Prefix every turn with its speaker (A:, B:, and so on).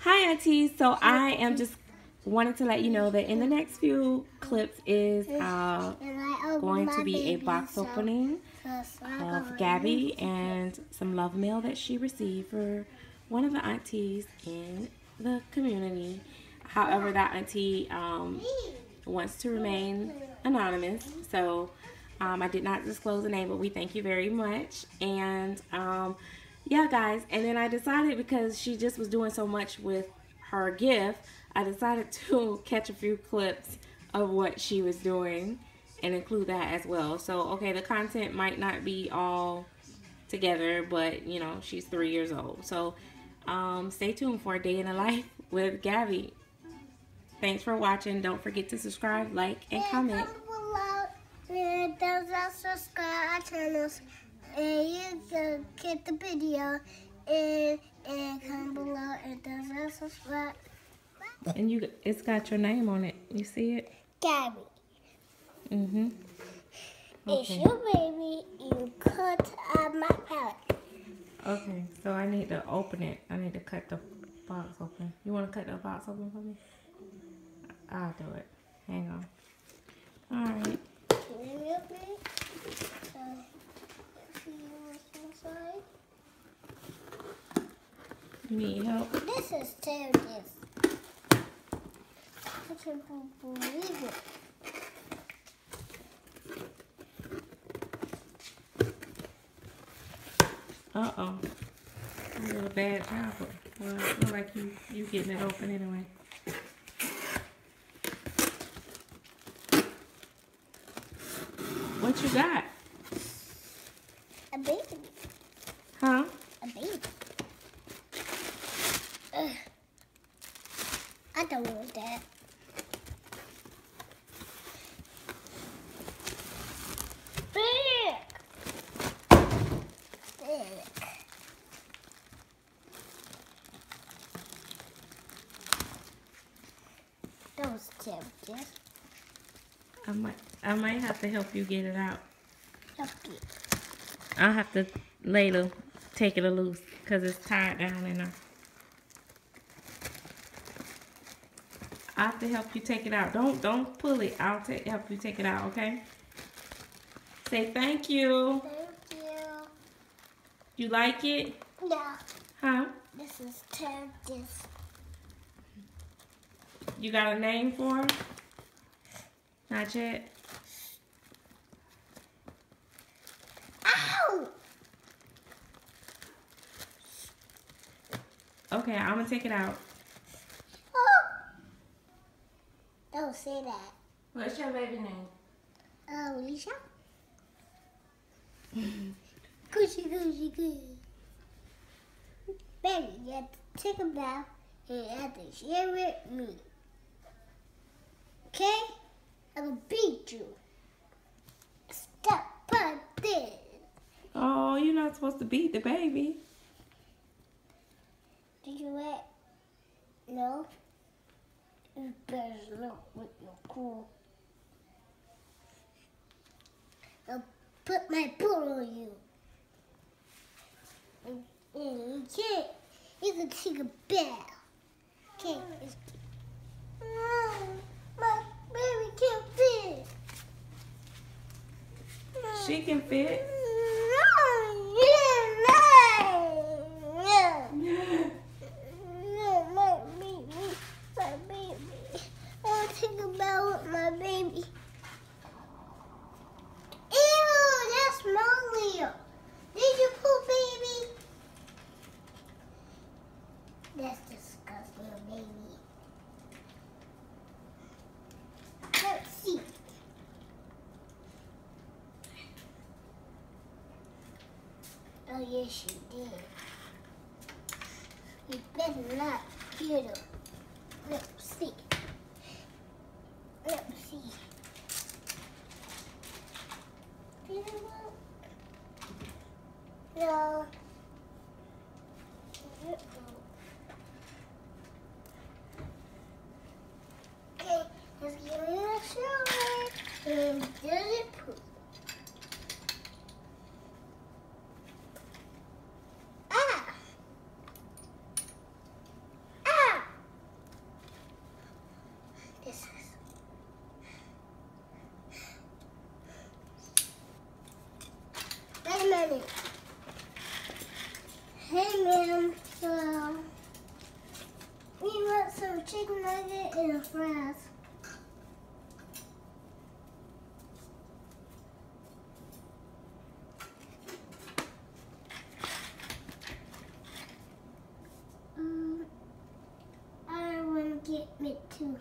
A: Hi, aunties. So I am just wanted to let you know that in the next few clips is uh, going to be a box opening of Gabby and some love mail that she received for one of the aunties in the community. However, that auntie um, wants to remain anonymous, so um, I did not disclose the name, but we thank you very much. And um, yeah, guys, and then I decided because she just was doing so much with her gift, I decided to catch a few clips of what she was doing and include that as well. So, okay, the content might not be all together, but you know, she's three years old. So, um, stay tuned for a day in the life with Gabby. Thanks for watching. Don't forget to subscribe, like, and comment.
B: Don't subscribe and you can get the video and and comment below and don't subscribe.
A: And you, it's got your name on it. You see it?
B: Gabby,
A: Mm-hmm.
B: it's your baby. You cut out my palette.
A: Okay, so I need to open it. I need to cut the box open. You want to cut the box open for me? I'll do it. Hang on. All right.
B: Can you help me? Uh, see what's inside?
A: Need help?
B: This is serious. I can't believe it.
A: Uh-oh. Did a bad job. but- Well, I feel like you, you getting it open anyway. What you got?
B: A baby.
A: Huh?
B: A baby. Ugh. I don't want that. Big. Big. That was tempting.
A: I might, I might have to help you get it out.
B: Okay.
A: I'll have to later take it a loose because it's tied down in there. I have to help you take it out. Don't don't pull it. I'll take help you take it out, okay? Say thank you.
B: Thank you.
A: You like it?
B: Yeah.
A: Huh?
B: This is tempting.
A: You got a name for him? Not yet.
B: Ow!
A: Okay, I'm gonna take it out.
B: Oh! Don't say that.
A: What's your baby name?
B: Uh, Alicia? Coochie, coochie, coochie. Baby, you have to take a bath and you have to share with me. Okay? I will beat you. Step like this.
A: Oh, you're not supposed to beat the baby.
B: Did you wet? No? You better not with your cool. I'll put my boot on you. And, and you can't, you can take a bath. Okay, my baby can't fit.
A: She can fit.
B: No, yeah, no. No, my baby, my baby. I want to think about my baby. Ew, that's Molly. Did you poop, baby? That's disgusting, baby. Let's see. Oh, yes, you did. You better not get her. Let's see. Let's see. Did it work? No. Okay, let's give it a shower. And minute. Hey, ma'am. So, we want some chicken nugget and a fries. Um, I want to get meat too.